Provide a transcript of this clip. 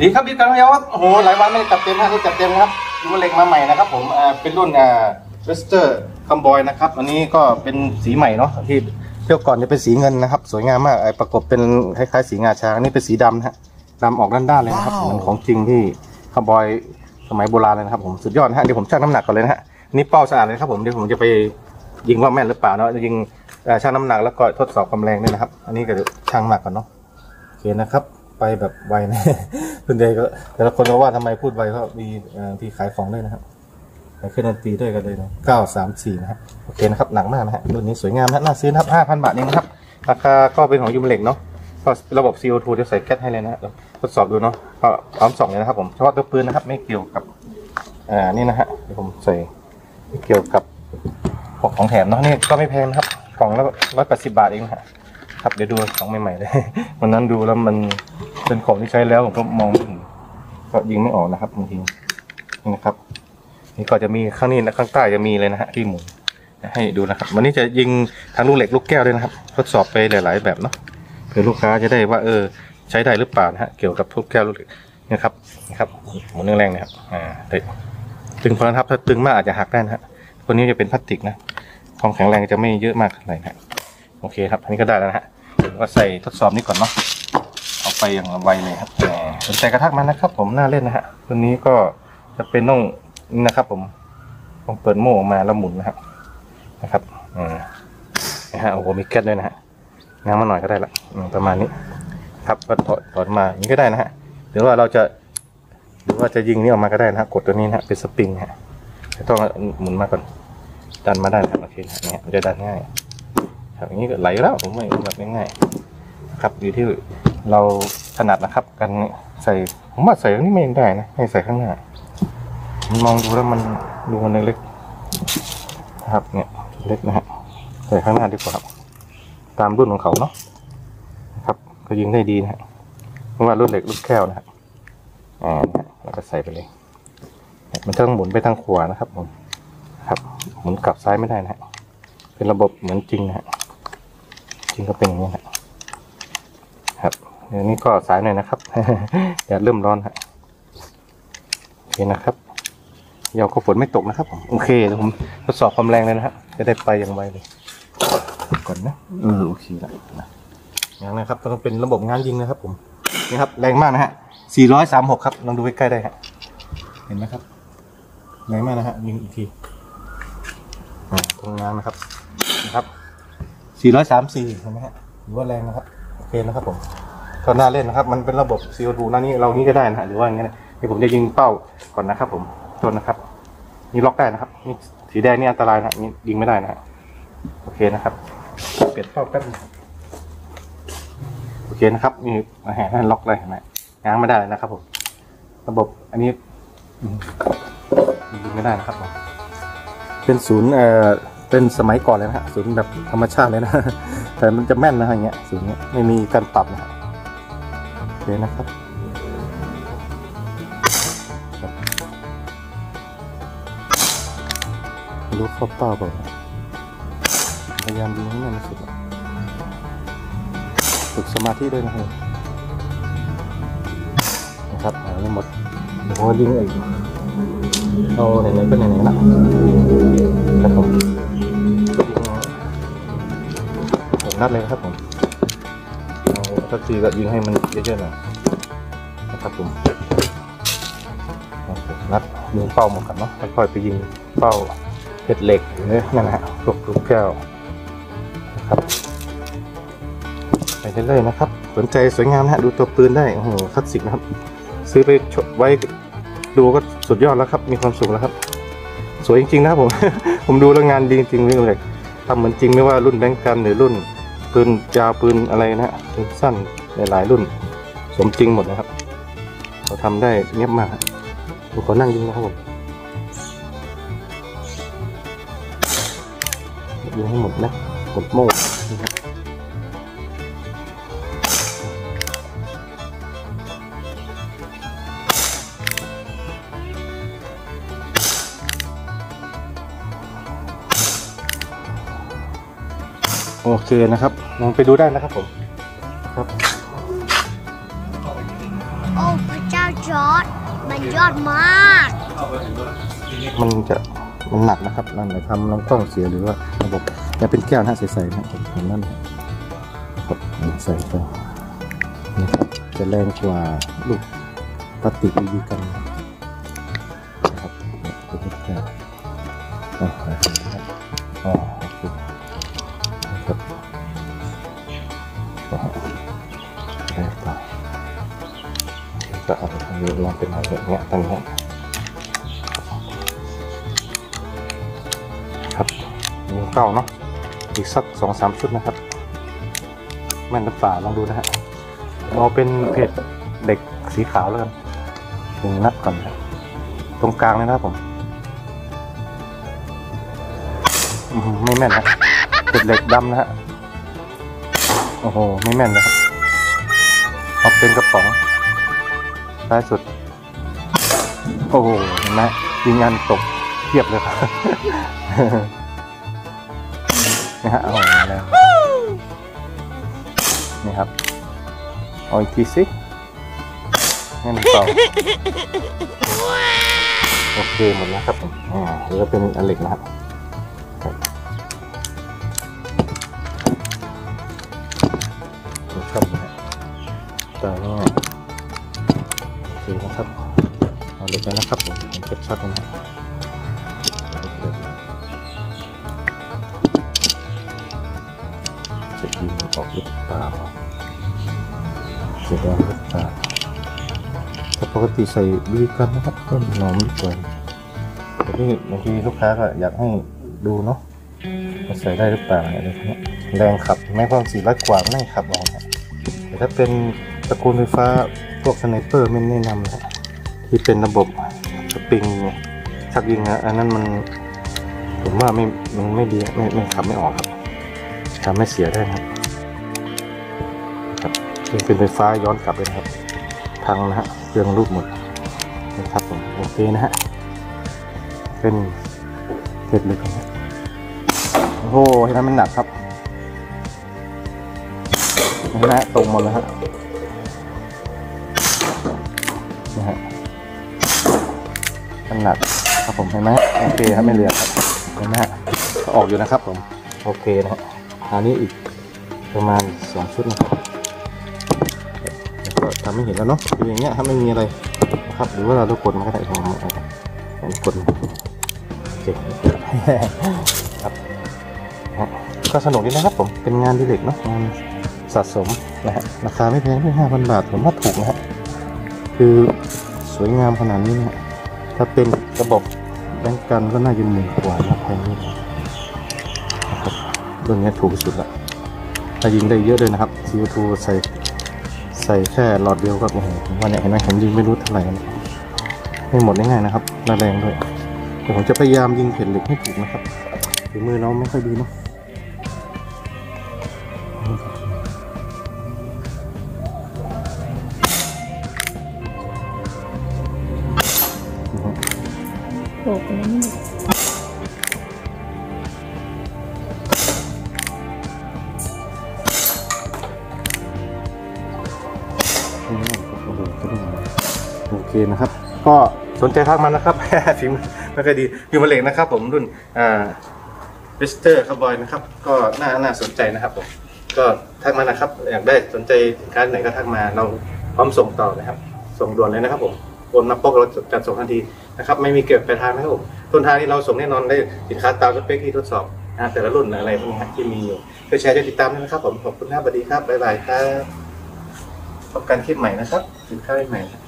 ดีครับดีกันครับโอ้โหหลายวันไม่ได้จัดเต็มนะนี่จัดเต็มนะครับดูว่าเหล็กมาใหม่นะครับ ผมอ่าเป็นรุ่นอ่า western cowboy นะครับอันนี้ก็เป็นสีใหม่เนาะที่เที่ยวก่อนจะเป็นสีเงินนะครับ สวยงามมากไอ้ประกับเป็นคล้ายๆสีงาช้างอันนี่เป็นสีดำนะฮะดำออกด้านๆเลยนะครับเหมือนของจริงที่คาวบอยสมัยโบราณเลยนะครับผมสุดยอดนะฮะเดี๋ยวผมชั่งน้ำหนักก่อนเลยนะฮะอันนี่เป้าสะอาดเลยนะครับผมเดี๋ยวผมจะไปยิงว่าแม่นหรือเปล่าเนาะจะยิงอ่าชั่งน้ำหนักแล้วก็ทดสอบความแรงด้วยนะครับ อันนี้ก็เดี๋ยวชั่งน้ำหนักก่อนเนาะโอเคนะครับ ไปแบบไวนะ ส่วนใหญ่ก็แต่ละคนก็ว่าทำไมพูดไวเพราะมีที่ขายของด้วยนะครับขายเครื่องดนตรีด้วยกันเลยนะเก้าสามสี่นะครับโอเคนะครับหนักมากนะฮะรุ่นนี้สวยงามนะน่าซื้อนะครับห้าพันบาทเองนะครับราคาก็เป็นของยูมเล็กเนาะก็ระบบ CO2 จะใส่แก๊สให้เลยนะฮะเราทดสอบดูเนาะก็พร้อมส่องเลยนะครับผมเฉพาะตัวปืนนะครับ ไม่เกี่ยวกับอ่านี่นะฮะเดี๋ยวผมใส่ไม่เกี่ยวกับพวกของแถมเนาะนี่ก็ไม่แพงนะครับกล่องละร้อยแปดสิบบาทเองนะฮะครับเดี๋ยวดูของใหม่ๆเลยวันนั้นดูแล้วมัน เป็นของที่ใช้แล้วผมก็มองไม่เห็นก็ยิงไม่ออกนะครับบางทีนี่นะครับ นี่ก็จะมีข้างนี้และข้างใต้จะมีเลยนะฮะที่หมุนให้ดูนะครับวันนี้จะยิงทั้งลูกเหล็กลูกแก้วด้วยนะครับ ทดสอบไปหลาย ๆ แบบเนาะเผื่อลูกค้าจะได้ว่าเออใช้ได้หรือเปล่านะฮะเกี่ยวกับลูกแก้วลูกเหล็กนะครับนะครับหมุนแรงๆนะครับอ่าแต่ตึงพอนะครับถ้าตึงมากอาจจะหักได้นะฮะตัวนี้จะเป็นพลาสติกนะความแข็งแรงจะไม่เยอะมากเท่าไหร่นะฮะโอเคครับอันนี้ก็ได้แล้วนะฮะก็ใส่ทดสอบนี้ก่อนเนาะ ไปอย่างไวเลยครับแหมสนใจกระทักมานะครับ ผมน่าเล่นนะฮะตัวนี้ก็จะเป็นน่องนี่นะครับ ผมต้องเปิดโม่ออกมาแล้วหมุนนะครับ นะครับอืมนะฮะโอ้โหมีแก๊สด้วยนะฮะง้างมาหน่อยก็ได้ละประมาณนี้ ครับก็ถอดถอดมาอย่างนี้ก็ได้นะฮะหรือว่าเราจะหรือว่าจะยิงนี่ออกมาก็ได้นะฮะกดตัวนี้นะฮะเป็นสปริงฮะต่ต้องหมุนมาก่อนดันมาได้นะครับโอเคนะเนี่ยมันจะดันง่ายครับอย่างนี้ก็ไหลแล้วผมไม่แบบง่ายๆครับอยู่ที่ เราถนัดนะครับการใส่ผมว่าใส่ตรงนี้ไม่ได้นะให้ใส่ข้างหน้ามันมองดูแล้วมันดูมันเล็กนะครับเนี่ยเล็กนะฮะใส่ข้างหน้าดีกว่าครับ ตามรุ่นของเขาเนาะนะครับ ก็ยิงได้ดีนะฮะเพราะว่ารุ่นเหล็กรุ่นแก้วนะครับอ่านะฮะแล้วก็ใส่ไปเลย มันต้องหมุนไปทางขวานะครับผมครับหมุนกลับซ้ายไม่ได้นะฮะเป็นระบบเหมือนจริงนะฮะจริงก็เป็นอย่างนี้นะครับ เดี๋ยวนี้ก็สายหน่อยนะครับอย่าเริ่มร้อนฮะโอเคนะครับยาวก็ฝนไม่ตกนะครับผมโอเคเดี๋ยวผมทดสอบความแรงเลยนะฮะจะได้ไปอย่างไวเลยก่อนนะเออโอเคละนะอย่างนะครับต้องเป็นระบบงานยิงนะครับ ผมนี่ครับแรงมากนะฮะ436 ครับลองดูใกล้ๆได้ฮะเห็นไหมครับแรงมากนะฮะยิงอีกทีตรงงานนะครับนะครับ434เห็นไหมฮะถือว่าแรงนะครับโอเคนะครับผม ก็น่าเล่นนะครับ มันเป็นระบบ CO2 หน้านี้เรานี้ก็ได้นะฮะหรือว่าอย่างเงี้ยนะเดี๋ยวผมจะยิงเป้าก่อนนะครับผมโทษนะครับ นี่ล็อกได้นะครับ นี่สีแดงนี่อันตรายนะนี่ยิงไม่ได้นะโอเคนะครับ เปลี่ยนเป้าแป๊บนึงโอเคนะครับ นี่อาหารให้ล็อกเลยเห็นไหมง้างไม่ได้เลยนะครับ ผม ระบบอันนี้ยิงไม่ได้นะครับผมเป็นศูนย์เอ่อเป็นสมัยก่อนเลยนะฮะศูนย์แบบธรรมชาติเลยนะแต่มันจะแม่นนะฮะอย่างเงี้ยศูนย์เนี้ยไม่มีการปรับนะฮะ โอเคนะครับครับไม่รู้เข้าเป้าเปล่าพยายามยิงให้แม่นสุดฝึกสมาธิด้วยนะครับนะครับหาไม่หมดเดี๋ยวผมยิงอีกเอาไหนๆก็ไหนๆละครับผมนัดเลยครับผม สักทีก็ยิงให้มันเยอะๆหน่อยนะครับผมนัดยิงเป้าหมดกันเนาะค่อยๆไปยิงเป้าเพชรเหล็กหรือนั่นนะฮะพวกลูกแก้วนะครับไปเรื่อยๆนะครับ สนใจสวยงามนะฮะดูตัวปืนได้โอ้โหคลาสสิกนะครับ ซื้อไปชดไว้ดูก็สุดยอดแล้วครับ มีความสุขแล้วครับ สวยจริงๆนะครับผม ผมดูแล้วงานดีจริงๆเรื่องเล็กทำเหมือนจริงไม่ว่ารุ่นแบงก์กันหรือรุ่น ปืนยาวปืนอะไรนะฮะปืนสั้นหลายๆรุ่น สมจริงหมดนะครับเราทำได้เงียบมากผมขอนั่งยิงนะครับผมยิงให้หมดนะหมดโม่ โอเคนะครับลองไปดูได้นะครับผมครับโอ้พระเจ้ามันยอดมาก มันจะมันหนักนะครับนั่นแหละทำลำกล้องเสียหรือว่าระบบอย่าเป็นแก้วนะใสๆนะครับผมนั่นครับใส่ไปนะครับจะแรงกว่าลูกพลาสติกอีวีกันนะครับ ก็เอาไปทำนี้ลองเป็นแบบเนี้ยตั้งนี้ครับมีเก้าเนาะอีกสักสองสามชุดนะครับ แม่นน้ำป่าลองดูนะฮะเอาเป็นเพจเด็กสีขาวแล้วกันหนึ่งนัดก่อนครับตรงกลางเลยนะครับผมไม่แม่นนะเพจเหล็กดำนะฮะโอ้โหไม่แม่นนะครับเอาเป็นกระป๋อง ท้ายสุด โอ้โหเห็นไหมยิงงานตกเทียบเลยครับนะฮะเอาแล้วนี่ครับเอาอีกทีสิให้มันต่อโอเคหมดแล้วครับผมอ่าเหลือเป็นอันเล็กนะครับ ครับผมผมเก็บช็อตนะฮะจะยิงออกหรือเปล่าเสียดายหรือเปล่าแต่ปกติใส่บีกันนะครับก็หนอมดีกว่าแต่ที่บางทีลูกค้าก็อยากให้ดูเนาะว่าใส่ได้หรือเปล่าอะไรพวกเนี้ยแรงขับแม้ความสี่ร้อยกว่าไม่ขับออกครับแต่ถ้าเป็นตระกูลไฟฟ้าพวกสไนเปอร์ไม่แนะนำนะที่เป็นระบบ ปิงชักยิงนะอันนั้นมันผมว่าไม่มันไม่ดีไม่ไม่ขับไม่ออกครับทำให้เสียได้ครับครับยังเป็นไฟฟ้าย้อนกลับเลยครับพังนะฮะเครื่องรูปหมดนะครับผมโอเคนะฮะเป็นเสร็จเลยครับโอ้โหเห็นไหมมันหนักครับนไหมฮะตรงหมดเลยฮะนะฮะ มันหนักครับผมเห็นไหมโอเคครับไม่เหลือครับเห็นไหมฮะก็ออกอยู่นะครับผมโอเคนะฮะอันนี้อีกประมาณสองชุดนะครับก็ทำให้เห็นแล้วเนาะคืออย่างเงี้ยถ้าไม่มีอะไรนะครับหรือว่าเราต้องกดมันก็ได้ของมันมันกดโอเคครับก็สนุกดีนะครับผมเป็นงานดิเรกเนาะงานสะสมนะฮะราคาไม่แพงแค่ห้าพันบาทผมว่าถูกนะฮะคือสวยงามขนาดนี้นะฮะ ถ้าเป็นกระบบแบงก์กันก็น่าจะหมื่นกว่านะแพงนิดนึงรุ่นนี้ถูกสุดละถ้ายิงได้เยอะเลยนะครับ CO2 ใส่ใส่แค่หลอดเดียวก็โอ้โหผมว่าเนี่ยเห็นไหมผมยิงไม่รู้เท่าไหร่นะไม่หมดง่ายๆนะครับแรงด้วยแต่ผมจะพยายามยิงเข็นเหล็กให้ถูกนะครับฝีมือน้องไม่ค่อยดีเนาะ โอ้โหโอเคนะครับ ก็สนใจทักมานะครับฝีมือไม่ค่อยดี Umarex นะครับ ผมรุ่นอ่า western cowboy นะครับ ก็น่าน่าสนใจนะครับผมก็ทักมานะครับ อยากได้สนใจสินค้าไหนก็ทักมาเราพร้อมส่งต่อนะครับ ส่งด่วนเลยนะครับผม โอนมาปุ๊บเราจัดส่งทันทีนะครับไม่มีเก็บปลายทางนะครับผมต้นทางที่เราส่งแน่นอนได้สินค้าตามสเปคที่ทดสอบนะแต่ละรุ่นอะไรพวกนี้ที่มีอยู่ช่วยแชร์ช่วยติดตามด้วยนะครับผมขอบคุณครับสวัสดีครับบ๊ายบายครับพบกันคลิปใหม่นะครับสินค้าใหม่